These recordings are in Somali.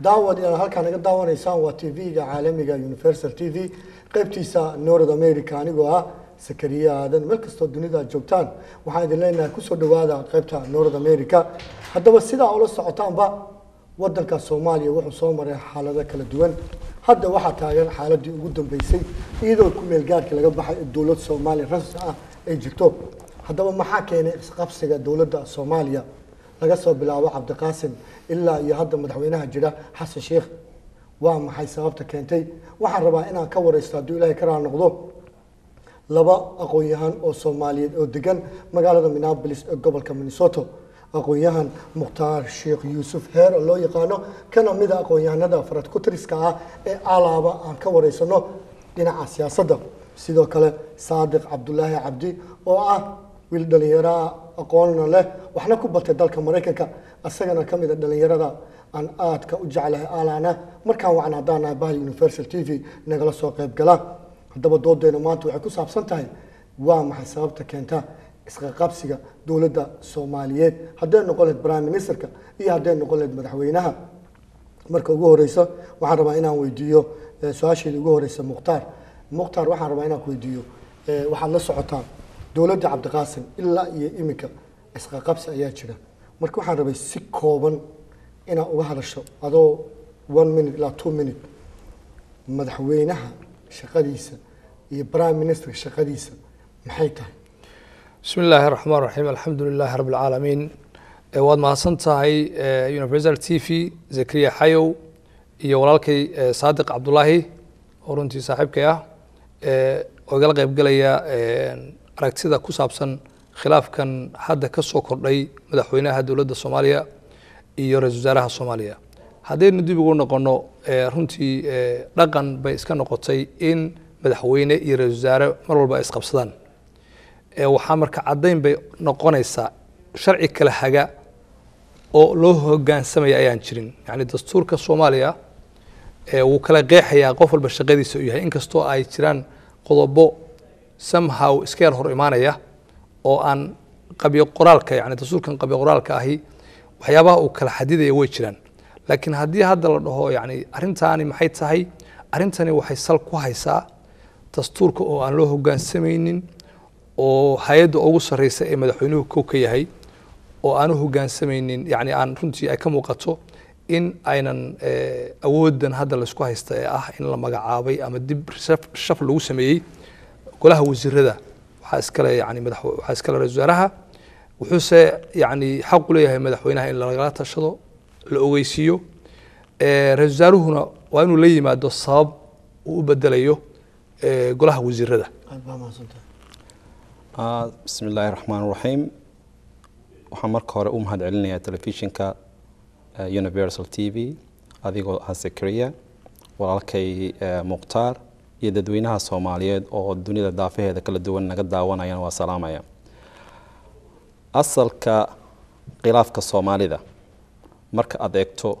daawad inaad halkaa naga daawanaysaan waa tv-ga caalamiga universal t v qaybtiisa north america anigoo ah sakariya aadan. Meel kastoo dunida aad joogtaan waxaan idin leenahay ku soo dhawaada qaybta north america. Haddaba sidaa ula socotaanba wadanka soomaaliya wuxuu soo maray xaalado kala duwan. Hadda waxaa taagan xaaladii ugu dambeysay iyadoo ku meel gaarkii laga baxay dowlad soomaaliya rasmi ah ay jirto. Haddaba maxaa keenay isqabsiga dowladda soomaaliya laga soo bilaabo cabdiqaasim ilaa iyo hadda madaxweynaha jira xasan sheikh. Waa maxay sababta keentay? Waxaan rabaa inaan ka wareysto hadduu ilaahay ka raal noqdo. Laba aqoon-yahan oo soomaaliyeed oo degan magaalada minneapolis ee gobolka minnesota. Aqoon-yahan mukhtaar sheekh yuusuf heer oo loo yaqaano kana mida aqoon-yahanada farad kutiriska ah ee alaaba aan ka wareysano dhinaca siyaasadda. Sidoo kale saadiq cabdulaahi cabdi oo ah wiil dhallinyaraha aqoonna leh waxna ku batay dalka maraykanka. Isagana ka mid a dhallinyarada aan aadka u jeclahay alaana markaan wacna haddaan nahay bahal universal t v nagala soo qayb gala. Haddaba doodeena maanta waxay ku saabsan tahay waa maxay sababta keenta isqaqabsiga dowladda soomaaliyeed? Hadday noqon lahayd prime ministerka iyo hadday noqon lahayd madaxweynaha. Marka ugu horeyso waxaan rabaa inaan weydiiyo su'aasheeda ugu horeysa mukhtaar. Mukhtaar waxaan rabaa inaan ku weydiiyo waxaad la socotaan dowladda cabdiqaasim ilaa iyo iminka isqaqabsi ayaa jira. Marka waxaan rabay si kooban inaad uga hadasho adoo one minute ilaa two minute madaxweynaha shaqadiisa iyo prime minister shaqadiisa. Maxay tahay? Bismi illaahi raxmaan raxiim alxamdu lilaahi rabi alcaalamiin waad mahadsan tahay universal t v zakariya xayow iyo walaalkay saadiq cabdulaahi oo runtii saaxiibkay ah. Oo igala qaybgelaya aragtida ku saabsan khilaafkan hadda ka soo kordhay madaxweynaha dowladda soomaaliya iyo ra'isul wasaaraha soomaaliya. Haddaynu dib ugu noqono runtii dhaqan bay iska noqotay in madaxweyne iyo ra'isul wasaare mar walba ay isqabsadaan. Waxaa marka caddayn bay noqonaysaa. Sharci kala haga oo loo hogaansamaya ayaan jirin. Yani dastuurka soomaaliya wuu kala qeexayaa qof walba shaqadiisa u yahay. Inkastoo ay jiraan qodobo somehow yar hor imaanaya oo aan qabyo qoraalka yani dastuurkan qabyo qoraalka ahi waxyaabaha uu kala xadidaya way jiraan. Laakiin haddii hadda la dhaho yani arrintaani maxay tahay? Arrintani waxay sal ku haysaa dastuurka oo aan loo hogaansamaynin oo hay'adda ugu sarreysa ee madaxweynuhu kow ka yahay oo aan u hogaansamaynin yani aan runtii ay ka muuqato in aynan awoodan hadda laysku haysta ee ah in la magacaabay ama dib shaf lagu sameeyey golaha wasiirada waxaa iskale yani madax waxaa iskale ra'isul wasaaraha wuxuuse yani xaq u leeyahay madaxweynaha in lagala tashado la ogeysiiyo. Ra'isul wasaaruhuna waa inuu la yimaado sabab uu u bedelayo golaha wasiirada. Mahadsantahay bismi illaahi raxmaan raxiim waxaan marka hore u mahad celinayaa telefishinka universal t v adigoo ah walaalkay mukhtaar iyo dadweynaha soomaaliyeed oo dunida daafaheeda kala duwan naga daawanayaan waa salaamaya. Asalka khilaafka soomaalida marka aad eegto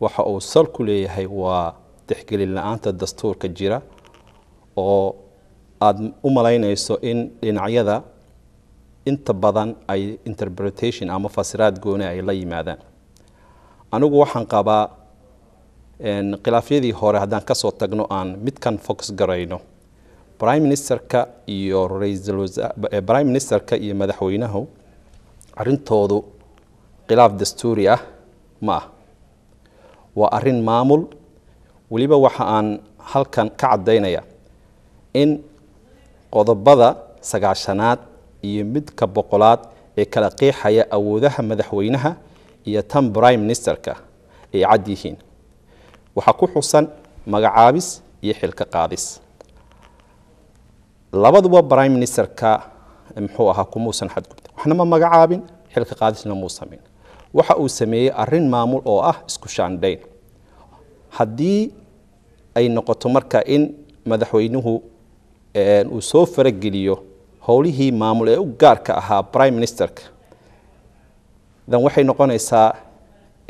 waxa uu sal ku leeyahay waa tixgelin la'aanta dastuurka jira oo aada u malaynayso in dhinacyada inta badan ay interpretation ama fasiraad gooni ay la yimaadaan. Anigu waxaan qabaa khilaafyadii hore haddaan ka soo tagno aan midkan focus garayno prime ministerka iyo prime ministerka iyo madaxweynahu arrintoodu khilaaf dastuuri ah ma ah. Waa arrin maamul. Weliba waxa aan halkan ka caddaynaya in qodobada sagaashanaad iyo midka boqolaad ee kala qeexaya awoodaha madaxweynaha iyo tan prime ministerka ay cad yihiin waxaa ku xusan magacaabis iyo xilka qaadis labaduba prime ministerka muxuu ahaa kumuusan xadgudbin waxna ma magacaabin xilka qaadisna muu samayn waxa uu sameeyey arrin maamul oo ah isku shaandhayn. Haddii ay noqoto marka in madaxweynuhu uu soo farageliyo howlihii maamul ee u gaarka ahaa prime ministerka dan waxay noqonaysaa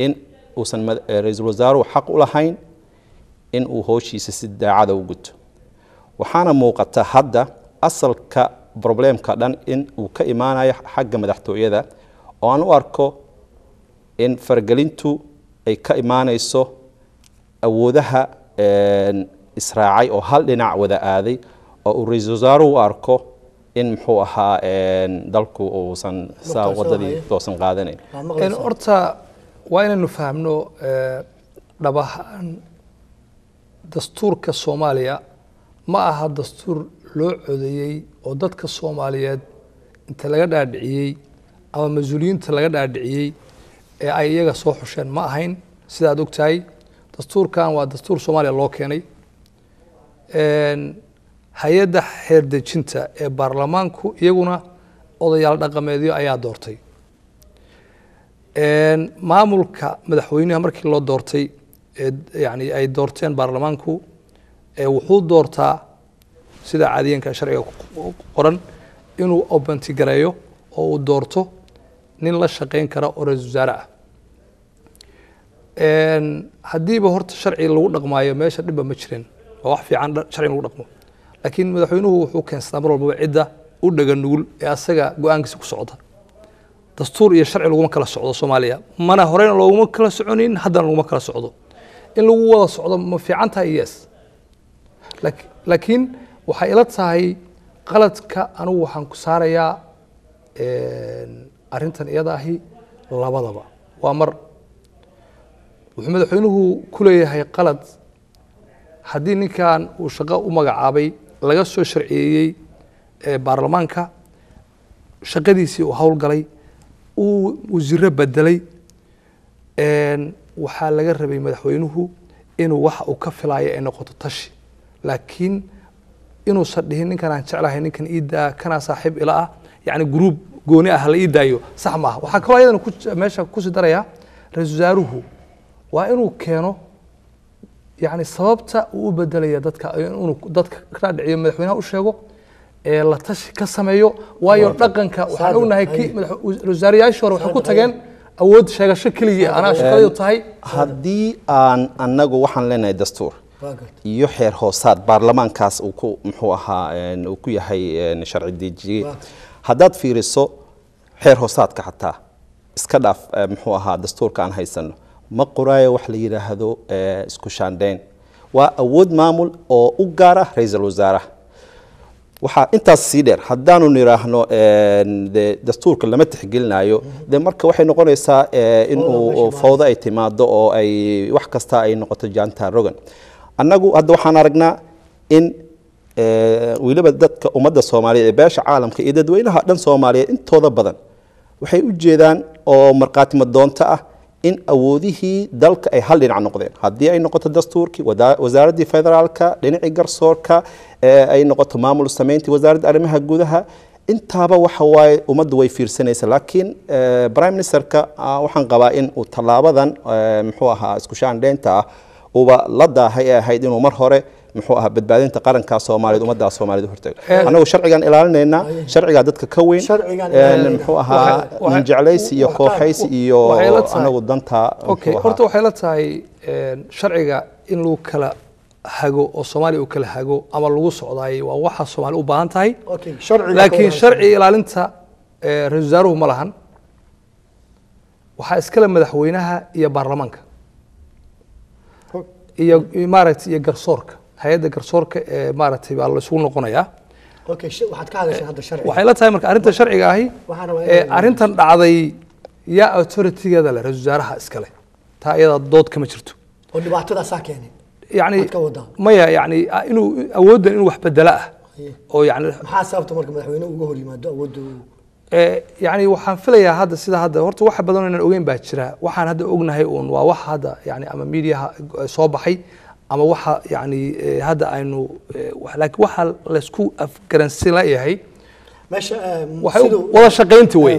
in uusan ra'iisul wasaaruhu xaq u lahayn in uu howshiisa si daacada u guto. Waxaana muuqata hadda asalka problemka dhan in uu ka imaanayo xagga madaxtooyada oo aan u arko in faragelintu ay ka imaanayso awoodaha een, israacay oo hal dhinac wada aaday oo uu ra'iisul wasaaruhu u arko in muxuu ahaa een, dalku uusan saa wadadii toosan qaadanayn Waa inaynu fahamno eh, dhab ahaan dastuurka soomaaliya. Ma aha dastuur loo codeeyey oo dadka soomaaliyeed inta laga dhaadhiciyey ama mas'uuliyiinta laga dhaadhiciyey ee ay iyaga soo xusheen. Ma ahayn. Sida aad ogtahay dastuurkan waa dastuur soomaaliya loo keenay. Een, hay'adda xeerdejinta ee baarlamaanku iyaguna odayaal dhaqameedyo ayaa doortay maamulka madaxweynaha markii loo doortay yani ay doorteen baarlamaanku wuxuu doortaa sida caadiyanka sharciga qoran inuu obantigareeyo oo uu doorto nin la shaqeyn kara oo ra'iisul wasaare ah. Haddiiba horta sharci lagu dhaqmaayo meesha dhibba ma jirin. Waa wax fiican sharci in lagu dhaqmo. Laakiin madaxweynuhu wuxuu keensadaa mar walbaba cidda u dhaga nugul ee asaga go'aankiisa ku socda dastuur iyo sharci laguma kala socdo soomaaliya. Mana horeyna looguma kala soconin haddana laguma kala socdo. In lagu wada socdo ma fiican tahay? Yes. Laak- laakiin waxay ila tahay qaladka anigu waxaan ku saarayaa een, arrintan iyada ahi labadaba. Waa mar. Wuxuu madaxweynuhu ku leeyahay qalad. Haddii ninkan uu shaqo u magacaabay laga soo sharciyeeyey ee baarlamaanka shaqadiisii uu howlgalay uu wasiiro bedelay waxaa laga rabay madaxweynuhu inuu waxa uu ka filayo ay noqoto tashi. Laakiin inuusan dhihin ninkan aan jeclahay ninkan ii daa kanaa saaxiib ila ah yacni gruub gooni ah la ii sax maaha. Waxaa kaloo ayadana meesha ku sii daraya ra'iisul wasaaruhu waa inuu keeno yani sababta uu u bedelaya dadka inuu dadka ka madaxweynaha u sheego ee la tashi ka sameeyo waayo dhaqanka waxaan ognahay kii madax- wasaarayaashii hore waxay ku tageen awood sheegasho keligii anaa shaqadaydu tahay. Haddii aan annagu waxaan leenahay dastuur iyo xeer hoosaad baarlamaankaas uu ku muxuu ahaa uu ku yahay sharci dejiye haddaad fiiriso xeer hoosaadka xataa iska dhaaf muxuu ahaa dastuurka aan haysano. Ma qoraayo wax la yidhaahdo isku shaandhayn waa awood maamul oo u gaar ah ra'iisul wasaaraha waxaa intaas sii dheer haddaanu nidhaahno een, dee dastuurka lama tixgelinayo dee marka waxay noqonaysaa eh, in Fawda uu meesha uu fawdo ay timaado oo ay wax kasta ay noqoto jaanta rogan. Annagu hadda waxaan aragnaa in eh, weliba dadka ummadda soomaaliyeed ee beesha caalamka iyo dadweynaha dhan soomaaliyeed intooda badan waxay u jeedaan oo markhaatimo doonto ah in awoodihii dalka ay hal dhinac noqdeen. Haddii ay noqoto dastuurkii wasaaraddii federaalka dhinacii garsoorka ay noqoto maamul samayntii wasaaradda arrimaha gudaha intaaba waxa waaye ummaddu way fiirsanaysa. Laakiin eh, prime ministerka ah, waxaan qabaa in uu tallaabadan eh, muxuu ahaa isku shaandheynta ah uba la daahay ee ahayd inuu mar hore muxuu ahaa badbaadinta qarankaa soomaaliyeed ummaddaa soomaaliyeed hortago Eh, annagu sharcigan ilaalinaynaa sharcigaa dadka ka weyn ilaalinayna. muxuu ahaa ninjeclaysi iyo kooxaysi iyo anagu danta horta waxay la tahay sharciga in lagu kala hago oo soomaaliya uu kala hago ama lagu socdaayay waa waxa soomaali u baahan tahay. Laakiin sharci ilaalinta ee, ra'iisul wasaaruhu ma lahan. Waxaa iskale madaxweynaha iyo baarlamaanka. Iyo iyo maaragtay iyo garsoorka hay'adda garsoorka ee maaragtay baa la isugu noqonayaa. Waxay la tahay marka arrinta sharciga ahi arrintan dhacday yaa authoritygeeda leh ra'iisul wasaaraha iskale taa iyada dood kama jirto. Yani maya yani inuu awooddan inuu wax bedela ah. Oo yani Maxaa sababta marka madaxweynuhu uga hor yimaado awoodda uu- ee, yani waxaan filayaa hadda sida hadda horta waxa badan oo inaan ogeyn baa jira. Waxaan hadda ognahay uun waa wax hadda yani ama mediaha soo baxay ama waxa yani ee, hadda aynu wax- laakiin waxa laysku afgaransin layahay eh, wada shaqaynta wey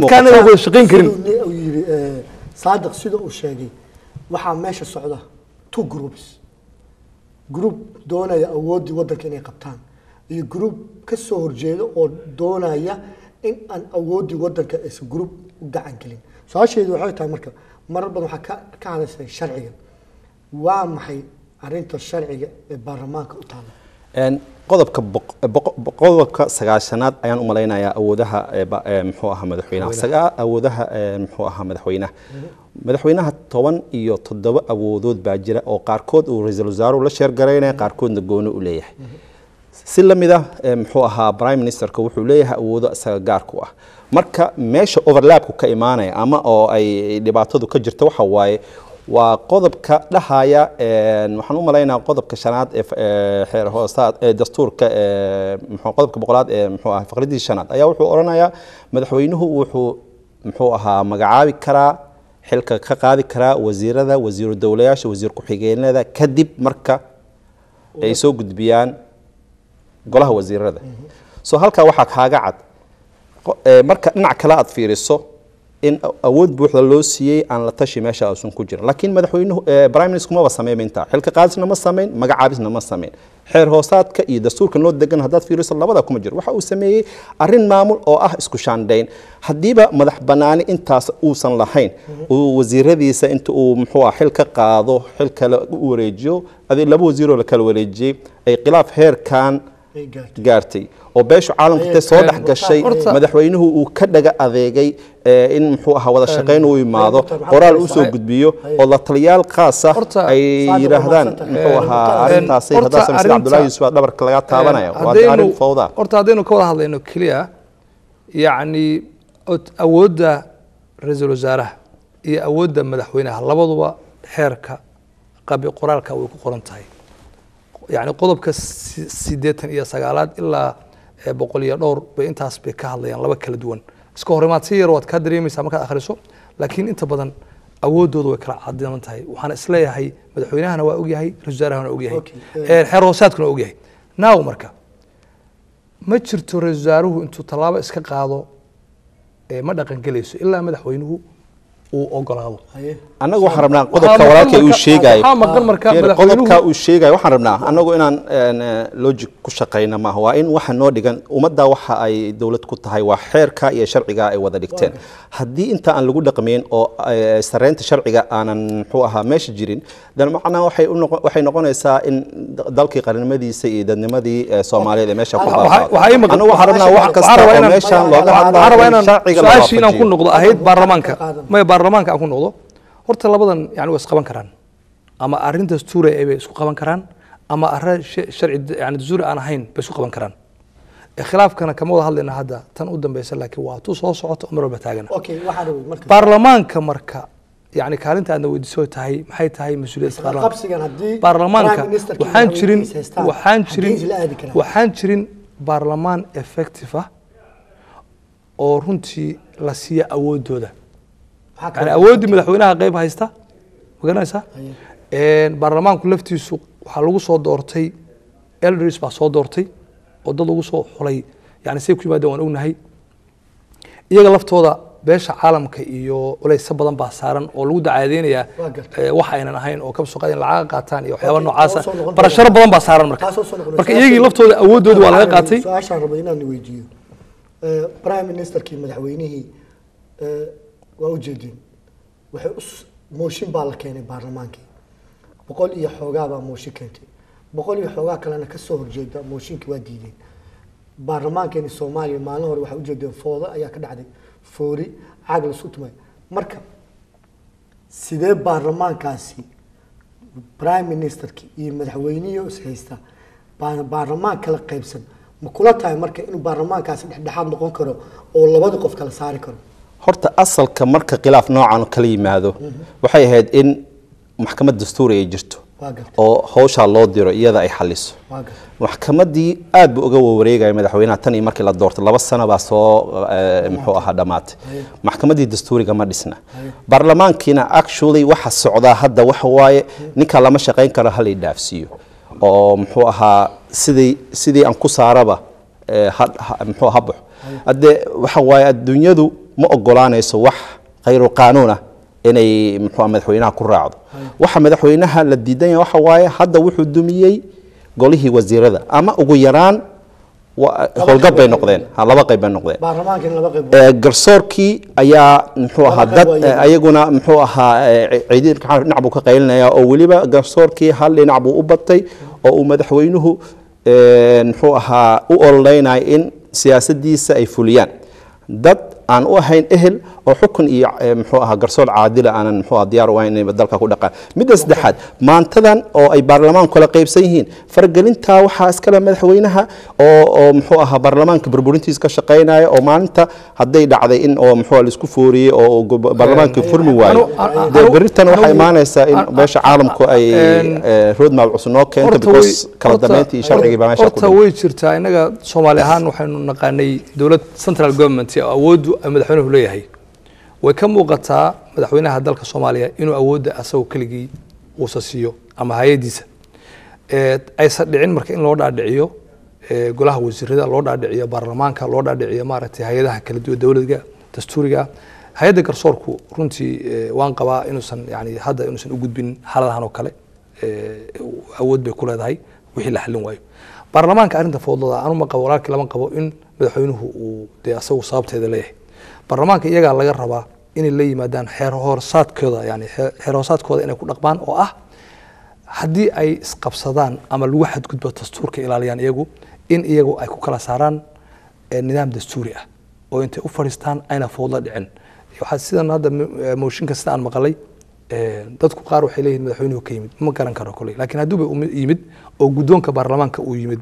dadkaana wada shaqayn karin. Yidhi eh, saadiq sida uu sheegay waxaa meesha socda two groups. Group doonaya awooddii waddanka inay qabtaan iyo group ka soo horjeeda oo doonaya in aan awooddii waddanka aysan group u gacan gelin. Su'aasheedu waxay tahay marka marar badan waxaa ka ka hadlaysay sharciga. Waa maxay arrinta sharciga ee baarlamaanka u taala qodobka boqo- qodobka sagaashanaad ayaan u malaynayaa awoodaha ba- ee muxuu ahaa madaxweynaha. Awoodaha muxuu ahaa madaxweynaha. Madaxweynaha toban iyo toddoba awoodood baa jira oo qaarkood uu ra'iisul wasaaruhu la sheergaraynaya qaarkoodna gooni u leeyahay. Si la mid ah eh, muxuu ahaa prime ministerka wuxuu leeyahay awoodo isaga gaarku ah. Marka meesha overlapku ka imaanaya ama oo ay dhibaatadu ka jirto waxa waaye waa qodobka dhahaya waxaan u malaynaya qodobka shanaad ee xeer hoosaad ee dastuurka muxuu qodobka boqolaad ee muxuu ahaa faqradii shanaad. Ayaa wuxuu odhanayaa madaxweynuhu wuxuu muxuu ahaa magacaabi karaa xilka ka qaadi karaa wasiirada wasiiru dowlayaasha wasiir ku-xigeenada kadib marka ay soo gudbiyaan golaha wasiirada. So halkaa waxaa kaaga cad marka dhinac kale aad fiiriso in awood buuxda loo siiyey aan la tashi meesha uusan ku jirin. Laakiin madaxweynuhu ee, prime minister maba sameyn intaa xilka qaadisna ma sameyn magacaabisna ma sameyn. Xeer hoosaadka iyo dastuurka noo degan haddaad fiiriso labada kuma jiro. Waxa uu sameeyey arrin maamul oo ah isku shaandhayn haddiiba madax banaani intaas uusan lahayn. Uu wasiiradiisa inta uu muxuu ah xil ka qaado xil kale u wareejiyo adi laba wasiiroo la kala wareejiyey ay khilaaf heerkan gaartay. oo beeshu caalamka intay soo dhex gashay madaxweynuhu uu ka dhaga adeegay ee, in muxuu ahaa wada shaqayn uu imaado qoraal ku uu soo haysaa? gudbiyo oo la taliyaal khaasa Horta- ay yidhaahdaan muxuu mahadsantahay. ahaa Horta- arrintaasi horta haddaa sida arrinta- cabdullaahi yuusuf dhabarka laga taabanaya. Waa arrin fawda. horta haddaynu ka wada hadlayno keliya yacni awoodda ra'iisul wasaaraha iyo awoodda madaxweynaha labaduba xeerka qabi qoraalka way ku qoran tahay yacni qodobka si- siddeetan iyo sagaalaad ilaa eh, boqol iyo dhowr bay intaas bay ka hadlayaan laba kala duwan. Iska horimaad si yar waad kaa dareemaysaa markaad akhriso laakiin inta badan awooddooda way kala cadiman tahay. Waxaan is leeyahay madaxweynahana waa ogyahay ra'isul wasaarahana ogyahay. Eh, xeer hoosaadkuna waa ogyahay now marka ma jirto ra'isul wasaaruhu intuu tallaabo iska qaado ma dhaqan gelayso ilaa madaxweynuhu uu ogolaado. Haye annagu waxaan rabnaa qodobka maqan walaalkay uu sheegayo qodobka uu sheegayo waxaan rabnaa annagu inaan eh, logic ku shaqayna maaha. Waa in waxa noo dhigan ummadda waxa ay dowlad ku tahay waa xeerka iyo sharciga ay wada dhigteen. Haddii inta aan lagu dhaqmayn oo eh, sareynta sharciga aanan muxuu ahaa meesha jirin dan macnaa waxay waxay noqonaysaa in da- dalkii qaranimadiisa iyo dadnimadii eh, soomaaliyeed ee meesha ku annagu waxaan rabnaa wax kasta oo meeshan looga inaan sharciga ku noqdo ahayd baarlamaanka baarlamaanka aan ku noqdo horta labadan yani way isqaban karaan. Ama arrin dastuuri ay bay isku qaban karaan ama arrin sh- sharci yani dastuuri aan ahayn bay isku qaban karaan. Khilaafkana kama wada hadlayna hadda tan u dambeysa laakiin waa tu soo socoto mar walba taagana. Baarlamaanka marka yani kaalinta aadna weydiiso tahay maxay tahay mas'uuliyadda baarlamaanka waxaan jirin waxaan jirin waxaan jirin baarlamaan effective ah oo runtii la siiya awoodooda yani awooddii madaxweynaha qayb haysta? Ma garanaysaa Haye. Een, baarlamaanku laftiisu waxaa lagu soo doortay elders baa soo doortay oo dad lagu soo xulay. Yani say ku yimaadeen waan ognahay. Iyaga laftooda beesha caalamka iyo culaysa badan baa saaran oo lagu dacaadeynayaa wax aynan ahayn oo kabso qaadin lacaga qaataan iyo waxyaaba noocaasa. Barasharo badan baa saaran marka. Marka iyagii laftooda awoodooda waa laga qaatay. su'aashaan rabay inaan weydiiyo. Prime ministerkii madaxweynihii waa ujeedin waxay mooshin baa la keenay baarlamaankii. Boqol iyo xoogaa baa mooshin keentay. Boqol iyo xoogaa kalena ka soo horjeeda mooshinkii waa diideen. Baarlamaankeeni soomaaliya maalin hore waxay ujeedeen foodo ayaa ka dhacday. Foori caag lasu tumay. Marka sidee baarlamaankaasi prime ministerkii iyo madaxweynihii is haysta? Baana baarlamaan kala qaybsan. Ma kula tahay marka inuu baarlamaankaasi dhexdhexaad noqon karo oo labada qof kala saari karo horta asalka marka khilaaf noocan kala yimaado waxay ahayd in maxkamad dastuuri ay jirto oo hawshaa loo diro iyada ay xaliso maxkamadii aad buu uga wareegaya madaxweynaha tan iyo markii la doortay laba sano baa soo eh, muxuu ahaa dhammaatay. Maxkamadii dastuuriga ma dhisna. Baarlamaankiina actually waxa socdaa hadda waxa waaye ninka lama shaqayn karo hala dhaafsiiyo. Oo muxuu ahaa sidii sidii aan ku saaraba eh, muxuu ha baxo hadde waxa waaye adduunyadu ma ogolaanayso wax khayru qaanuun ah inay muxuu ahaa madaxweynaha ku raacdo. Waxa madaxweynaha la diidan yahay waxa waaye hadda wuxuu dumiyey golihii wasiirada. Ama ugu yaraan howlgab bay noqdeen. Ha, laba qayb bay noqdeen. Garsoorkii ayaa muxuu ahaa dad ayaguna muxuu ahaa ciidin dhinac buu ka qaylinaya oo weliba garsoorkii hal dhinac buu u batay oo uu madaxweynuhu muxuu ahaa u ololeynaya in siyaasadiisa ay fuliyaan. Dad aan u ahayn ehel oo xukun iyo eh, muxuu ahaa garsoor caadila aanan muxuu ahaa diyaar u ahayn inay dalka ku dhaqaan. Midda saddexaad maantadan oo ay baarlamaanku kala qaybsan yihiin faragelintaa waxaa iskale madaxweynaha oo oo muxuu ahaa baarlamaanka burburintiisa ka shaqaynaya oo maalinta hadday dhacday in oo muxuu ahaa la isku fooriyey oo baarlamaankii furmi waayo. anu- anu- dee berritan waxay anu- imaanaysaa in beesha caalamku ay eh, roadmap cusub noo keento because kala dambeyntii iyo sharcigii baa meesha ku way jirtaa. Innaga soomaali ahaan waxaynu naqaanay dowlad central government ee awooddu ay madaxweynuhu leeyahay way ka muuqataa madaxweynaha dalka soomaaliya inuu awoodda asagoo keligii uusa siiyo ama hay'adiisa aysan dhicin marka in loo dhaadhiciyo golaha wasiirada loo dhaadhiciyo baarlamaanka loo dhaadhiciyo maaragtay hay'adaha kala duwan dowladga dastuuriga hay'adda garsoorku runtii waan qabaa inuusan yani hadda inuusan u gudbin xaaladahan oo kale awood bay ku leedahay wixii la xallin waayo. Baarlamaanka arrinta fowdlada anuma qabo walaalkii lama qabo in madaxweynuhu uu dee asagu sababteeda leeyahay baarlamaanka iyagaa laga rabaa inay la yimaadaan xeer hoosaadkooda yani xeer xeer hoosaadkooda inay ku dhaqmaan oo ah haddii ay isqabsadaan ama lagu xadgudbo dastuurka ilaaliyaan iyagu in iyagu ay ku kala saaraan eh, nidaam dastuuri ah oo intay u fadhiistaan ayna fowdla dhicin. Waxaa sidan hadda mo- eh, mooshinka sida aan maqalay eh, dadku qaar waxay leeyihiin madaxweynuhu ka yimid. Ma garan karo koley laakiin hadduuba u yimid oo guddoonka baarlamaanka uu yimid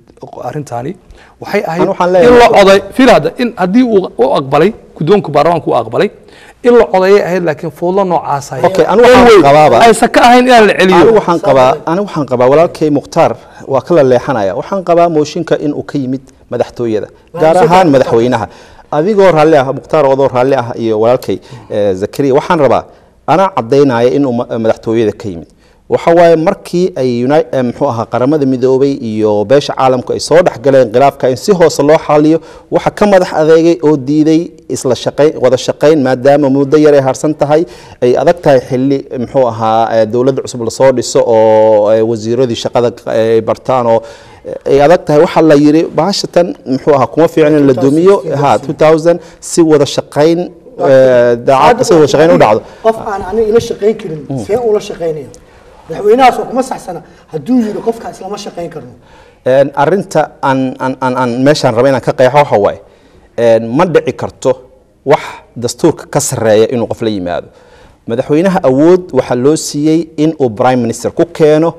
arrintaani waxay ahayd in la coday fiir hadda in haddii uu u aqbalay guddoonka baarlamaanka uu aqbalay in la codayay ahayd laakiin fowdla noocaas ay- Okay, anu waxaan Anyway, qabaaba- aysan ka ahayn inaan la celiyo. Anigu waxaan qabaa anigu waxaan qabaa walaalkay mukhtaar waa kala leexanaya waxaan qabaa mooshinka inuu ka yimid madaxtooyada gaar ahaan madaxweynaha. Adigoo raalli ah mukhtaar odoo raalli ah iyo walaalkay eh, zakariya waxaan rabaa anaa cadaynaya inuu ma- madaxtooyada ka yimid waxa waaye markii ay eh, muxuu ahaa qaramada midoobay iyo beesha caalamku ay soo dhexgaleen khilaafka in si hoose loo xaliyo waxa ka madax adeegay oo diiday isla wada shaqayn maadaama muddo yar ay harsan tahay ay adag tahay xilli muxuu ahaa eh, dowladda cusub la soo dhiso oo eh, wasiiradii shaqada ay bartaan oo eh, ay adag tahay. Waxaa la yiri baashatan muxuu ahaa kuma fiicna la dumiyo. Ha 2000 si wada shaqayn eh, daacad si wada shaqayn u dhacdo. Qof aan aniga ila shaqayn karin see ula shaqaynaya madaxweynahaas oo kuma saxsana hadduu yidhi qofkaan islama shaqayn karno. Een, arrinta aan aan aan aan meeshaan raba inaan ka qeexo waxa ma dhici karto wax dastuurka ka sarreeya inuu qof la yimaado. Madaxweynaha awood waxaa loo siiyey in prime minister ku keeno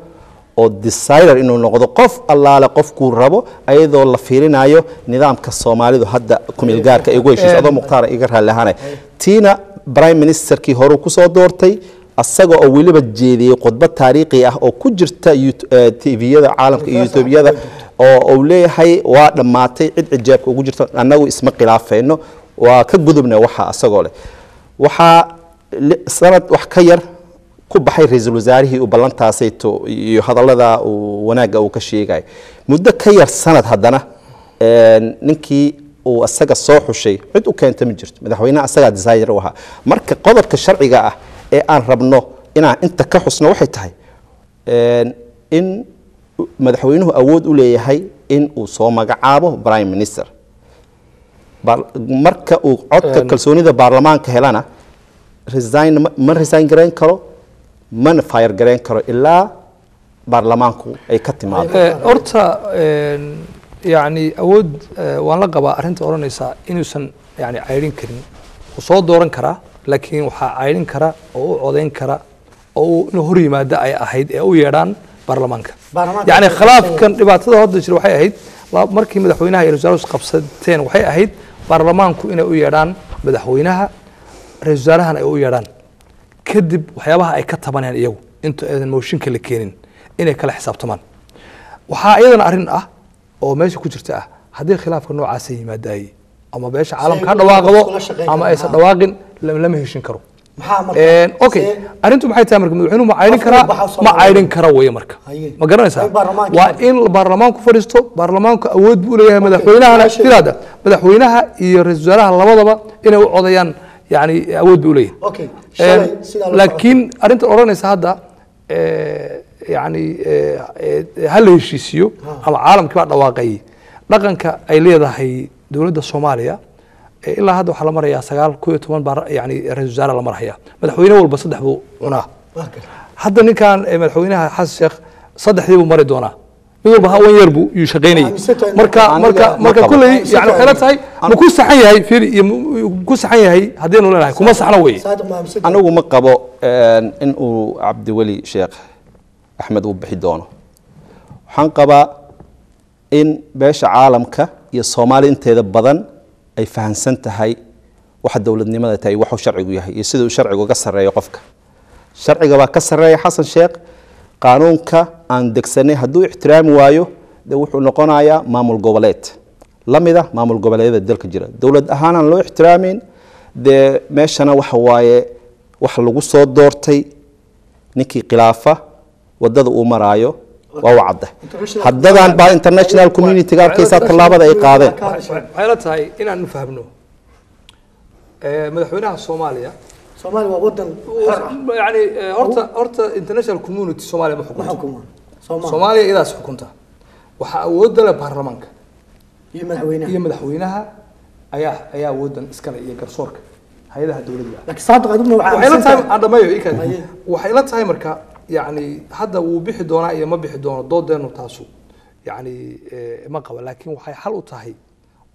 oo decider inuu noqdo qof allaale qofkuu rabo ayadoo la fiirinayo nidaamka soomaalidu hadda kumeel gaarka ay ugu adoo mukhtaar iga raalli ahaanay. Tiina prime ministerkii horuu ku soo doortay asaga oo weliba jeediyey khudbad taariikhi ah oo ku jirta Yout- eh, tviyada caalamka iyo youtubeyada oo uu leeyahay waa dhammaatay cid cijaabka ugu jirta annagu isma khilaafayno waa ka gudubna waxa asagoo leh. Waxaa sanad wax ka yar ku baxay ra'iisul wasaarihii uu ballantaasayto iyo hadallada wanaagga uu ka sheegay. Muddo ka yar sanad haddana ninkii uu asaga soo xushay cid u keenta ma jirto. Madaxweynaha asagaa designer u ahaa. Marka qodobka sharciga ah ee aan rabno inaan inta ka xusno waxay tahay in madaxweynuhu awood u leeyahay in uu soo magacaabo prime minister. Marka uu codka kalsoonida baarlamaanka helana resign ma- resign garayn karo mana fire garayn karo ilaa baarlamaanku ay ka timaado. Horta yani awood waan la qabaa arrinta odhanaysa inuusan yani caydhin karin. Wuu soo dooran karaa laakiin waxaa caydhin kara oo u codayn kara oo inuu hor yimaado ay ahayd ee u yeedhaan baarlamaanka. Waxay khilaafkan dhibaatada hadda jira waxay ahayd markii madaxweynaha iyo ra'iisul wasaaraha qabsateen waxay ahayd baarlamaanku inay u yeedhaan madaxweynaha ra'iisul wasaarahana ay u yeedhaan. Kadib waxyaabaha ay ka tabanayaan iyagu inta aadan mooshinka la keenin inay kala xisaabtamaan. Waxaa iyadana arrin ah oo meesha ku jirta ah haddii khilaafka noocaasa yimaadaayey ama beesha caalamka ha dhawaaqdo ama aysan ha. dhawaaqin lama heshin karo. Okay arrintu maxay tahay marka? Madaxweynuhu ma caydhin karaa ma caydhin kara weye marka. Ma garanaysaa? Waa in baarlamaanku fadhiisto baarlamaanku awood buu leeyahay madaxweynahana filaada madaxweynaha iyo ra'iisul wasaaraha labadaba inay u codayaan yani awood buu leeyahay. Laakiin arrinta odhanaysa hadda yani ha la heshiisiyo ama caalamkii baa dhawaaqayay dhaqanka ay leedahay dowladda soomaaliya ilaa hadda waxaa la marayaa sagaal ko iyo toban baa yani ra'isul wasaare la marhaya madaxweyne walba saddex buu cunaa. Hadda ninkan madaxweynaha xasan sheekh saddexdii buu mari doonaa. Mid walba ha wan yeer buu yuu shaqaynayay. Marka marka ma marka kulley yani waxay la tahay ma ku saxan yahay fiiri ku saxan yahay haddaynu leenahay kuma saxna weeye. Anigu ma qabo in uu cabdiweli sheekh axmed uu bixi doono. Waxaan qabaa in beesha caalamka iyo soomaali inteeda badan ay fahansan tahay waxa dowladnimada tahay waxuu sharcigu yahay iyo sida uu sharcigu uga sarreeyo qofka. Sharciga baa ka sarreeya xasan sheekh qaanuunka aan degsanay hadduu ixtiraami waayo de wuxuu noqonayaa maamul goboleed. La mid ah maamul goboleedyada dalka jira. Dowlad ahaanaan loo ixtiraamin dee meeshana waxa waaye waxa lagu soo doortay ninkii khilaafa waddada uu maraayo waa u cadda haddadan baa international community-ga arkaysaa tallaabada ay qaadeen. Waxay la tahay inaanu fahmno madaxweynaha soomaaliya. Soomaaliya waa wadan ah. Yani eh, horta horta international community soomaaliya ma xukunto soomaaliya. Iyadaas xukunta. Waxaa awoodda leh baarlamaanka. Iyo madaxweynaha. Iyo madaxweynaha ayaa ayaa awoodan iskale iyo garsoorka hay'adaha Haye. waxay la tahay marka yani hadda wuu bixi doonaa iyo ma bixi doono doodeenu taasu yani eh, ma qaba laakiin waxay xal u tahay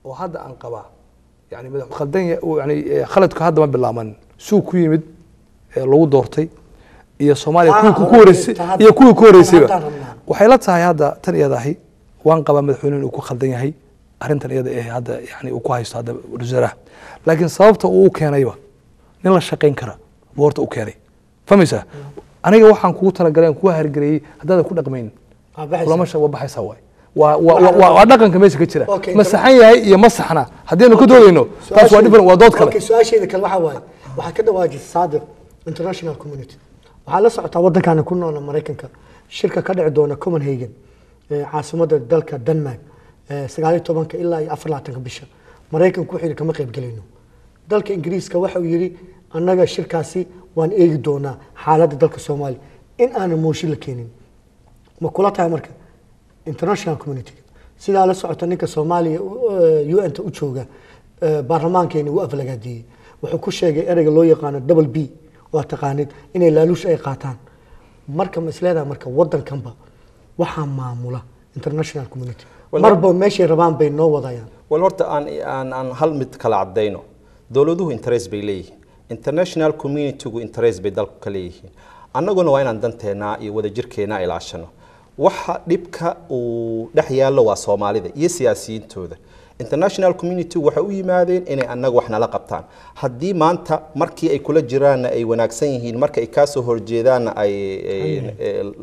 oo hadda aan qabaa yani madax khaldan ya- uu yani eh, khaladku hadda ma bilaaban suu ku yimid ee lagu doortay iyo soomaaliya iyo kuwii ku horeysayba waxay la tahay hadda tan iyada ahi waan qabaa madaxweyne inuu ku khaldan yahay arrintan iyada ee hadda yani uu ku haysto hadda wasaaraha laakiin sababta uu u keenayba nin la shaqayn kara buu horta u keenay fahmaysaa aniga waxaan kugu talagaleen kuwa hargeliyey haddaadan ku dhaqmayn Waa baxaysaa. kulama sha waa baxaysaa waay. Waa dhaqanka meesha ka jira. Ma saxan yahay iyo ma saxna? Haddaynu ka doodayno taas waa different waa dood kale. su'aashayda kale waxaa waaye waxaa ka dhawaajisa saadiq international community. Waxaa la socotaa waddankaana ku noola maraykanka. Shirka ka dhici doona copenhagen ee caasimadda dalka denmark ee sagaal iyo tobanka ilaa iyo afar labaatanka bisha. Maraykanku wuxuu yidhi kama qayb gelayno dalka ingiriiska waxa uu yidhi annaga shirkaasi waan eegi doonaa xaaladda dalka soomaaliya in aanan mooshin la keenin. Ma kula tahay marka? International community. Sidaa la socota ninka soomaaliya un ta u jooga eh, baarlamaankeena wuu aflagaadiyey. Wuxuu ku sheegay ereyga loo yaqaano double b waa taqaanid inay laaluush ay qaataan. Marka ma isleedahay marka wadankanba waxaa maamula international community. Marba meeshay rabaan bay noo wadayaan. Wal horta aan aan aan hal mid kala cadayno dowladuhu interest bay leeyihiin international communitygu interest bay dalku ka leeyihiin. Annaguna waa inaan danteena iyo wadajirkeena ilaashano. Waxa dhibka uu dhex yaallo waa soomaalida iyo siyaasiyiintooda. International community waxay u yimaadeen inay annaga wax nala qabtaan. Haddii maanta markii ay kula jiraanna ay wanaagsan yihiin marka ay kaa soo horjeedaanna ay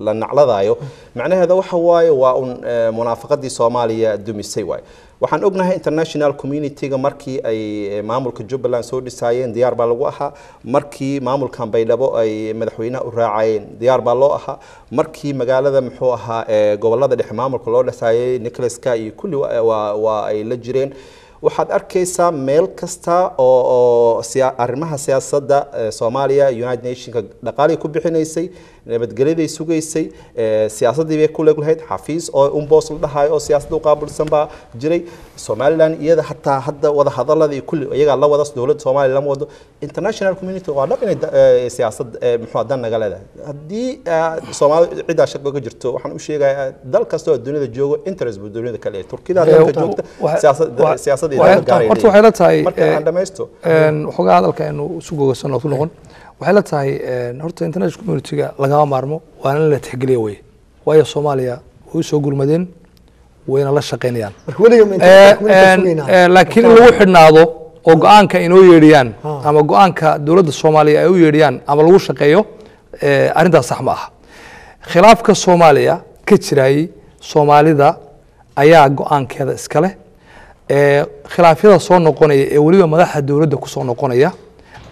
la nacladayo macnaheeda waxa waaye waa un eh, munaafaqadii soomaaliya dumisay waaye waxaan ognahay international community-ga markii ay eh, maamulka jubbaland soo dhisaayeen diyaar baa lagu ahaa. Markii maamulkan baydhabo ay madaxweynaha u raacayeen diyaar baa loo ahaa. Markii magaalada muxuu ahaa eh, gobollada dhexe maamulka loo dhisaayay nicholaska iyo kulli waa- waa ay la jireen. Waxaad arkaysaa meel kasta oo oo arrimaha siyaasadda eh, soomaaliya united nationka dhaqaalay ku bixinaysay nabadgelyaday sugaysay eh, siyaasaddii bay ku leg lahayd xafiis oo unboos la dhahayo oo siyaasadda u qaabilsan baa jiray. Somaliland iyada hataa hadda wada hadallada iyo kulli iyagaa la wada dowladda soomaaliya lama wado. International community waa dhab inay eh, siyaasad eh, muxuu dan naga leedahay. Haddii soomaali ciddaa shaqo ka jirto waxaan u sheegayaa dal kasta oo duniyada joogo interest buu duniyada ka leeyahay. Turkida dalka joogta wa- siyaasad wa- siyaasad wa- horta waxay la tahay marka aan dhamaysto waxoogaa hadalka aynu isu gogasano ku noqon waxay la tahay een, horta international community-ga lagama maarmo waana in la tixgeliya weye waayo soomaaliya way u soo gulmadeen wayna la ma Eh, eh, laakiin in lagu xidhnaado oo go'aanka inoo yeedhiyaan ama go'aanka dowladda soomaaliya ay u yeedhiyaan ama lagu shaqeeyo eh, arrintaas sax ma aha. Khilaafka soomaaliya ka jirayey soomaalida ayaa go'aankeeda iska leh. Ee khilaafyada soo noqonaya ee weliba madaxa dowladda ku soo noqonaya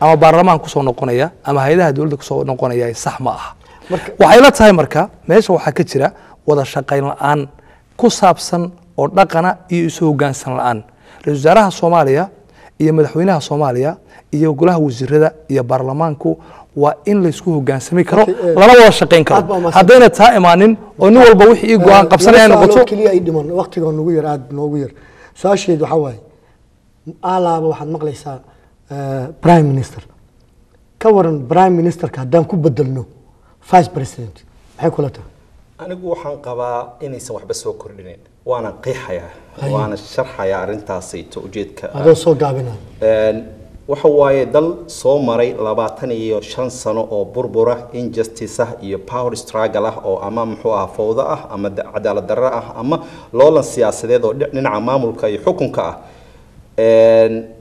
ama baarlamaan ku soo noqonaya ama hay'adaha dowladda ku soo noqonaya sax ma aha. Waxay la tahay marka meesha waxaa ka jira wada shaqayn la'aan ku saabsan oo dhaqana iyo isu hogaansan la'aan. Ra'iisul wasaaraha soomaaliya iyo madaxweynaha soomaaliya iyo golaha wasiirada iyo baarlamaanku waa in laysku hogaansami karo eh, lana wada shaqayn karo. Haddayna taa imaanin oo nin walba wixii ii go'aan qabsanaya ay laba noqoto keliya ay dhiman waqtiga nagu yar aada noogu yar. Su'aasheedu waxaa waaye alaaba waxaad maqlaysaa eh, prime minister. Ka waran prime ministerka haddaan ku bedelno vice president maxay kula tahay? Anigu waxaan qabaa inaysan waxba soo kordhinin waana qeexayaa waana sharxayaa arrintaasayto ujeedka. Adoo soo gaabinaya Een, waxa waaye dal soo maray labaatan iyo shan sano oo burbura injustice ah iyo power struggle ah oo ama muxuu ah fawdo ah ama da- cadaalad darro ah ama loolan siyaasadeed oo dhi- dhinaca maamulka iyo xukunka ah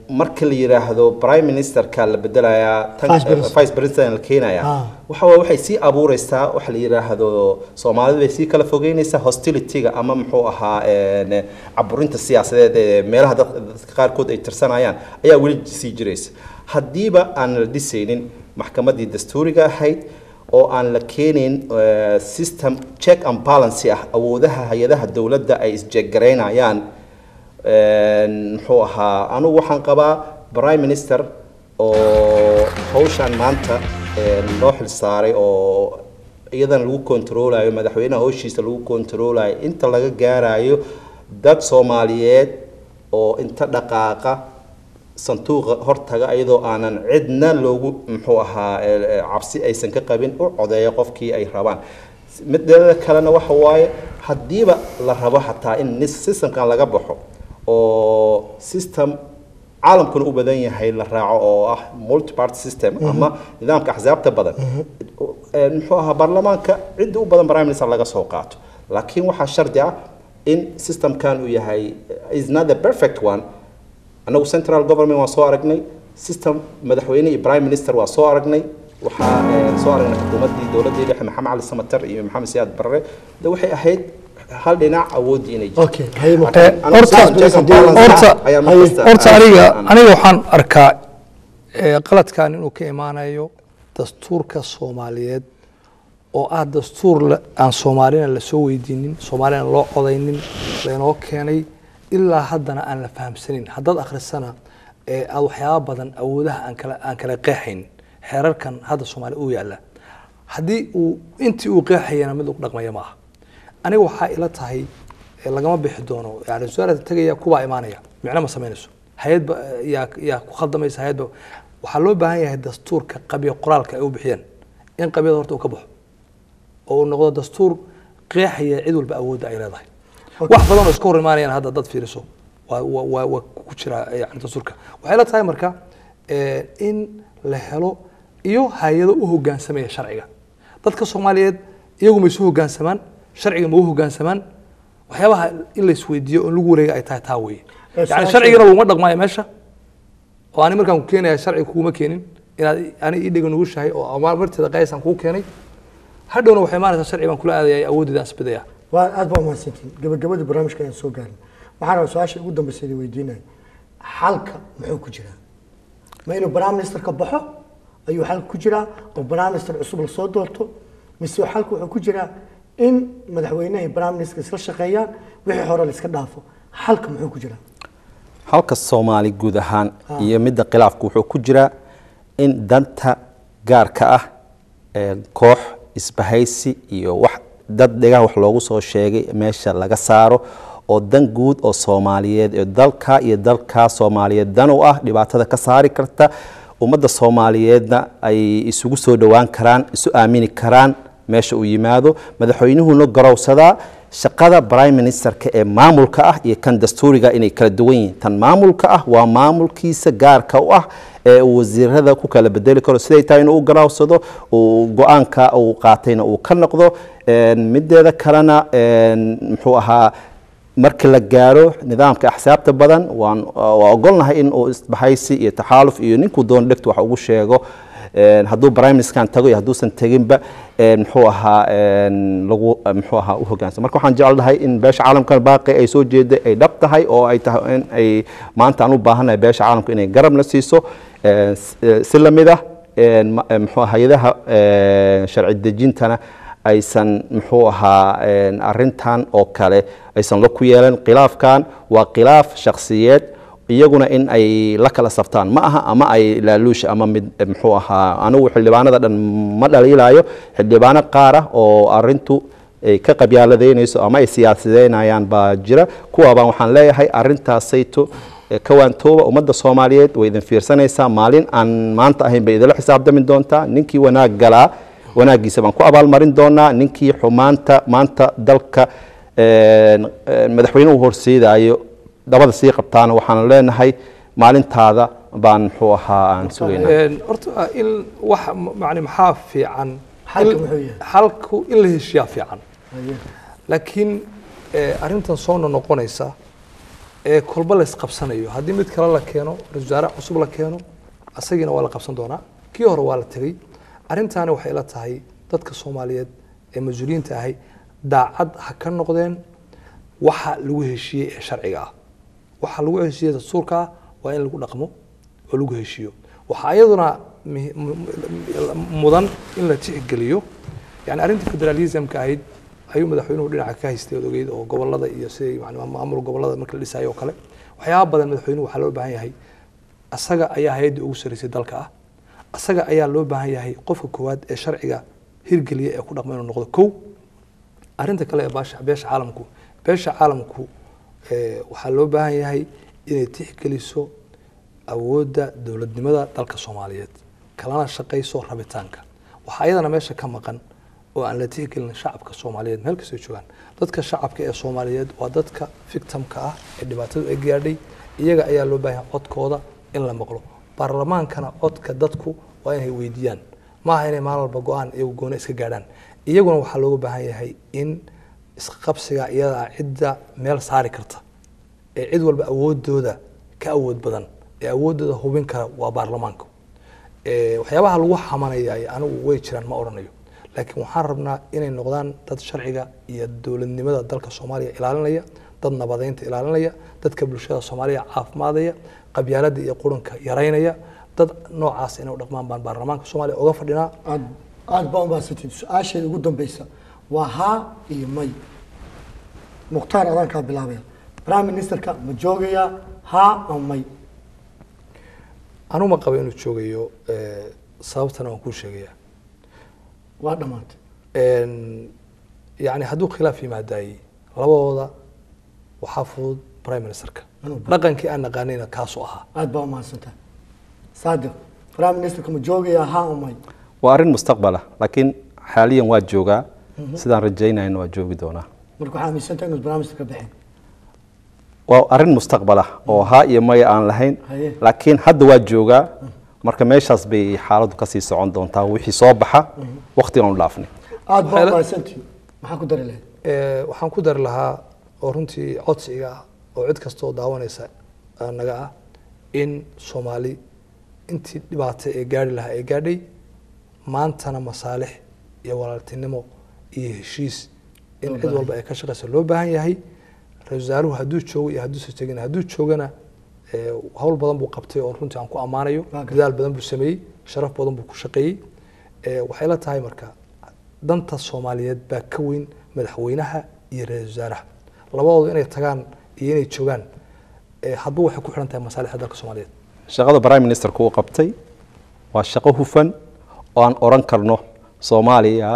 marka la yiraahdo prime ministerka la bedelayaa Vice president. la keenaya Ah. waxa waaye waxay sii abuureysaa waxa la yiraahdo soomaalida bay sii kala fogeynaysaa hostilityga ama muxuu ahaa een, caburinta siyaasadeed ee meelaha dad- dadka qaarkood ay tirsanayaan ayaa weli sii jiraysa haddiiba aan la dhisaynin maxkamaddii dastuuriga ahayd oo aan la keenayn eh, system check and balance ah awoodaha hay'adaha dowladda ay isjeegaraynayaan een, muxuu ahaa anigu waxaan qabaa prime minister oo hawshan maanta loo xilsaaray oo iyadana lagu kontroolayo madaxweynaha hawshiisa lagu kontroolayo inta laga gaarayo dad soomaaliyeed oo inta dhaqaaqa sanduuqa hortaga iyadoo aanan cidna loogu muxuu ahaa cabsi aysan ka qabin u codeeya qofkii ay rabaan. Mideeda kalena waxa waaye haddiiba la rabo xataa in nis- laga baxo أو سيستم عالم كن أبدين يحيل الراعة أو أح مولت بارت سيستم أما نظام كأحزاب تبدل نحوها برلمان كعند أبدين برامج صار لقى سوقات لكن وح الشرط إن سيستم كان ويهاي is not the perfect one. أنا وسنترال جوفرمنت وصارقني سيستم مدحويني برايم مينستر وصارقني وح صارقنا حكومة دي دولة دي محمد علي السمتر محمد سياد بره ده وحي أحد hal dhinac Eh, aniga aniga waxaan arkaa eh, qaladkan inuu ka imaanayo dastuurka soomaaliyeed oo ah dastuur aan soomaalina la soo weydiinin soomaalina loo codaynin laynoo keenay ilaa haddana aan la fahamsanin. Haddaad akhrisana ee aad waxyaaba badan awoodaha aan kala qeexayn xeerarkan hadda soomaaliya uu yaalla. Haddii uu intii uu qeexayana mid lagu dhaqmaya ma aha aniga waxaa ila tahay lagama bixi doono yani wasaarada tegaya kuwaa imaanaya. Micno ma samaynayso. Hay'adba yaa yaa ku khaldamaysa hay'adba waxaa loo baahan yahay dastuurka qabya qoraalka ay u bixiyeen. In qabyada horta uu ka baxo. Oo uu noqdo dastuur qeexaya cid walba awoodda ay leedahay. Wax badan oo iska hor imaanayaan hadda dad fiiriso. Waa waa waa ku jira yani dastuurka. Waxay la tahay marka in la helo iyo hay'ado u hoggaansamaya sharciga. Dadka soomaaliyeed iyagu ma isu hoggaansamaan sharciga ma u hoggaansamaan waxyaabaha in la isweydiiyo oo in lagu wareega ay tahay taa weeye. Eh, yani sharcigana laguma dhaqmaayo meesha? Oo ani markaan ku keenaya sharciga kuguma keenin inaad ani ii dhega nugushahay oo ama marteeda qaysaan kuu keenay. Hadhowna waxay imaanaysaa sharci baan kula aadaya awooddeeda aan isbidaya waa aad baa umahadsantiin gabagabadii barnaamijka ayaan soo gaarin. Waxaan rabaa su'aasha ugu dambaysa idin weydiinaya xalka muxuu ku jiraa? Ma inuu prime ministerka baxo ayuu xalka ku jiraa? Oo prime minister cusub la soo doorto? Mise xalka wuxuu ku jiraa in madaxweynaha minister isla shaqeeyaan wixii hore la iska dhaafo. Xalka muxuu ku jiraa? Halka soomaali guud ahaan iyo midda khilaafku wuxuu ku jiraa in danta gaarka ah koox isbahaysi iyo wax dad dhegaha wax loogu soo sheegay meesha laga saaro oo dan guud oo soomaaliyeed ee dalka iyo dalkaa soomaaliyeed dan u ah dhibaatada ka saari karta. Ummadda soomaaliyeedna ay isugu soo dhowaan karaan isu aamini karaan meesha uu yimaado madaxweynuhuna garowsadaa shaqada prime ministerka ee maamulka ah iyo kan dastuuriga inay kala duwan yihiin. Tan maamulka ah waa maamulkiisa gaarka u ah ee uu wasiirada ku kala bedeli karo. Siday tahay inuu garowsado uu go'aanka uu qaatayna uu ka noqdo mideeda kalena muxuu ahaa marka la gaaro nidaamka axsaabta badan waa ogolnahay in isbahaysi iyo taxaaluf iyo ninkuu doono dhegtu wax ugu sheego hadduu prime ministerkan tago iyo hadduusan teginba muxuu ahaa lagu jeclahay in beesha caalamka baaqi ay soo jeeday ay dhab tahay oo ay tahay in ay maanta aan u beesha caalamka inay garab na siiso. Si ah ee, muxuu ahaa hay'adaha sharci dejintana aysan muxuu ahaa arrintan oo kale aysan la ku yeelan. Khilaafkan waa khilaaf shakhsiyeed iyaguna in ay la kala saftaan. Ma aha ama ay laaluush ama mid eh, muxuu ahaa anigu xildhibaanada dhan ma dhaliilaayo. Xildhibaano qaar ah oo arrintu ay ka qabyaaladeynayso ama ay siyaasadeynayaan baa jira. Kuwaabaan waxaan leeyahay arrintaasayto eh, ka waantooba ummadda soomaaliyeed way idin fiirsanaysaa. Maalin aan maanta ahayn bay idinla xisaabtami doontaa. Ninkii wanaag galaa wanaagiisa baan ku abaalmarin doonaa. Ninkii xumaanta maanta dalka een, madaxweynuhu horseedayo dabada sii qabtaana waxaan leenahay maalintaada baan muxuu ahaa aan sugaynaa. Een, horta in wax yani maxaa fiican? Xalku in la heshiyaa fiican. Laakiin arrintan soo noqonaysa ee kolba la isqabsanayo. Haddii mid kale la keeno ra'iisul wasaare cusub la keeno asagiina waa la qabsan doonaa. Kii hore waa la tegey. Arrintaani waxay la tahay dadka soomaaliyeed ee mas'uuliyiinta ahay daacad ha ka noqdeen waxa lagu heshiiyey ee sharciga ah waxa lagu heshiiyey dastuurka ah waa in lagu dhaqmo oo lagu heshiiyo waxaa iyaduna mudan in la tixgeliyo. Yani arrinta federalismka ahayd ayuu madaxweynuhu dhinaca ka haystay ogeyd oo gobollada iyo siday maamul gobollada marka la dhisayo oo kale. Waxyaaba badan madaxweynuhu waxaa loo baahan yahay. Asaga ayaa hay'adda ugu sarreysay dalka ah. Asaga ayaa loo baahan yahay qofka koowaad ee sharciga hirgeliya ee ku dhaqma inuu noqdo. Kow arrinta kale ee beesha caalamku beesha caalamku waxaa loo baahan yahay inay tixgeliso awoodda dowladnimada dalka soomaaliyeed. Kalana shaqayso rabitaanka. Waxaa iyadana meesha ka maqan oo aan la tixgelin shacabka soomaaliyeed meel kastoo joogaan. Dadka shacabka ee soomaaliyeed waa dadka victimka ah ee dhibaatadu ay gaadhay. Iyaga ayaa loo baahan yahay codkooda in la maqlo. Baarlamaankana codka dadku waa inay weydiiyaan. Maaha inay maalin walba go'aan iyagu gooni iska gaadhaan. Iyaguna waxaa looga baahan yahay in isqabsiga iyada ah cidda meel saari karta ee cid walba awoodooda ka awood badan ee awoodooda hubin kara waa baarlamaanka. Waxyaabaha lagu xamanaya anigu way jiraan ma odhanayo laakiin waxaan rabnaa inay noqdaan dad sharciga iyo dowladnimada dalka soomaaliya ilaalinaya dad nabadeynta ilaalinaya dadka bulshada soomaaliya caafimaadaya qabyaaladda iyo qurunka yaraynaya dad noocaas inay u dhaqmaan baan baarlamaanka soomaaliya uga fadhinaa. Aad baa umahadsantiin su'aasheeda ugu dambeysa waa haa iyo may. Mukhtaar adaan kaa bilaabaya prime ministerka ma joogayaa haa ama may. Anuma qaba inuu joogayo eh, sababtana waan kuu sheegaya waa dhammaantay Een, yani hadduu khilaaf yimaadaayey labadooda waxaa fudud prime ministerka. Dhaqankii aan naqaanayna kaasuu ahaa. Aad baa umahadsantahay saadiq prime ministerka ma joogayaa haa ama may? Waa arrin mustaqbala laakiin xaaliyan waa joogaa sidaan rajaynayna waa joogi doonaa. Waa arrin mustaqbala oo haa iyo maya aan lahayn laakiin hadda waa joogaa marka meeshaas bay xaaladdu ka sii socon doontaa wixii soo baxa waqtigaan u dhaafnay. Eh, waxaan ku dari lahaa oo runtii codsiga ah oo cid kastoo daawanaysa ah, naga ah in soomaali intii dhibaato ee gaari lahaa ee gaadhay maantana masaalix iyo walaaltinimo iyo heshiis in cid walba ay ka shaqayso loo baahan yahay ra'iisul wasaaruhu hadduu joogo iyo hadduusan tegin hadduu joogana eh, hawl badan buu qabtay oo runtii aan ku ammaanayo dadaal badan buu sameeyey sharaf badan buu ku shaqeeyey. Eh, waxay la tahay marka danta soomaaliyeed baa ka weyn madaxweynaha iyo ra'iisul wasaaraha labadooda inay tagaan iyo inay joogaan eh, hadba waxay ku xidhan tahay masaalixda dalka soomaaliyeed. Shaqada prime ministerku uu qabtay waa shaqo hufan oo aan oran karno soomaaliya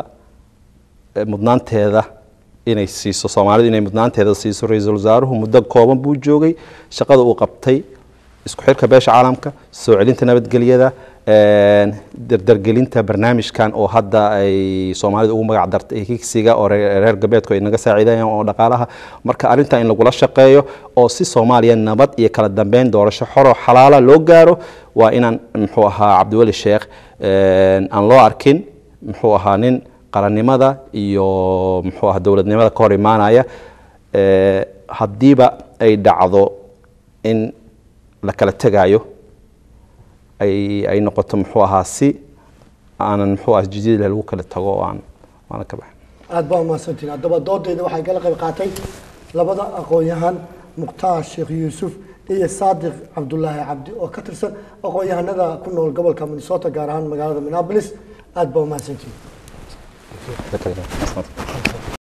mudnaanteeda inay siiso soomaalidu inay mudnaanteeda siiso ra'iisul wasaaruhu muddo kooban buu joogay. Shaqada uu qabtay isku xirka beesha caalamka soo celinta nabadgelyada dardargelinta barnaamijkan oo hadda ay soomaalida ugu magac dartay higsiga oo reer galbeedku ay naga saaciidayaan oo dhaqaalaha. Marka arrintan in lagula shaqeeyo oo si soomaaliya nabad iyo kala dambeyn doorasho xoro xalaala loo gaaro waa inaan muxuu ahaa cabdiweli sheekh aan loo arkin muxuu ahaa nin qarannimada iyo muxuu ahaa dowladnimada ka hor imaanaya haddiiba ay dhacdo in la kala tegaayo ay ay noqoto muxuu ahaa si aanan muxuu ahaa jidida lagu kala tago oo aan aanan ka baxin aad baa umahadsantihin haddaba doodeyda waxay kala qayb qaatay labada aqoon-yahan mukhtaar sheekh yuusuf iyo saadiq cabdulaahi cabdi oo ka tirsan aqoon-yahanada ku nool gobolka minnesota gaar ahaan magaalada minneapolis. Aad baa umahadsantihin Dadka-